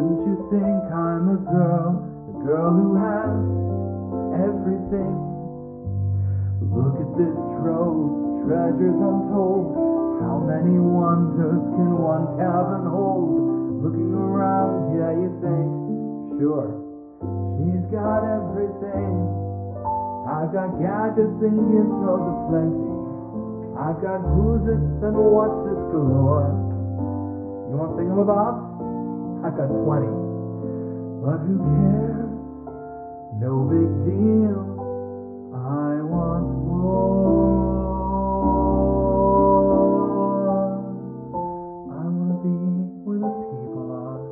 Don't you think I'm a girl, a girl who has everything? Look at this trove, treasures untold. How many wonders can one cabin hold? Looking around, yeah, you think, sure, she's got everything. I've got gadgets and gizmos aplenty. I've got who's its and what's its galore. Want thingamabobs? I've got 20. But who cares? No big deal. I want more. I wanna be where the people are.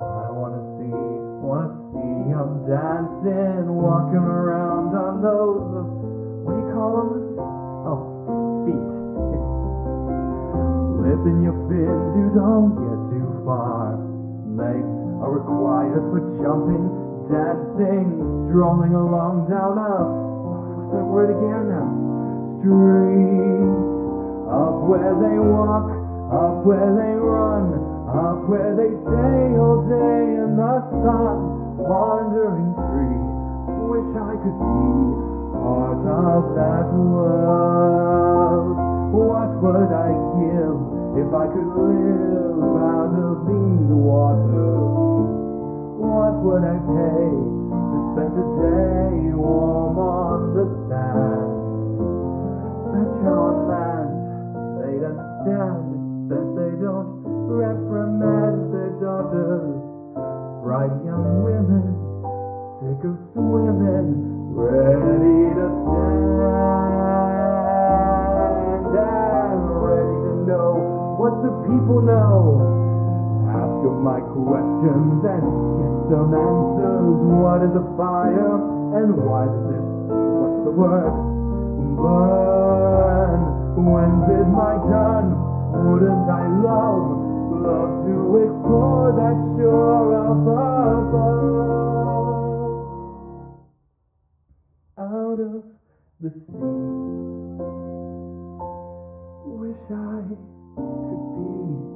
I wanna see, wanna see them dancing, walking around on those, uh, what do you call them? Flipping your fins, you don't get too far. Legs are required for jumping, dancing, strolling along down a, what's that word again now? Street. Up where they walk, up where they run, up where they stay all day in the sun, wandering free. Wish I could be part of that world. If I could live out of these waters? What would I pay to spend a day warm on the sand? Betcha on land, they'd understand that they don't reprimand their daughters. Bright young women, sick of swimming, ready to people know. Ask them my questions and get some answers. What is a fire and why does it? What's the word? Burn. When's it my turn? Wouldn't I love, love to explore that shore up above? Out of the sea wish I could be.